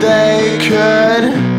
they could.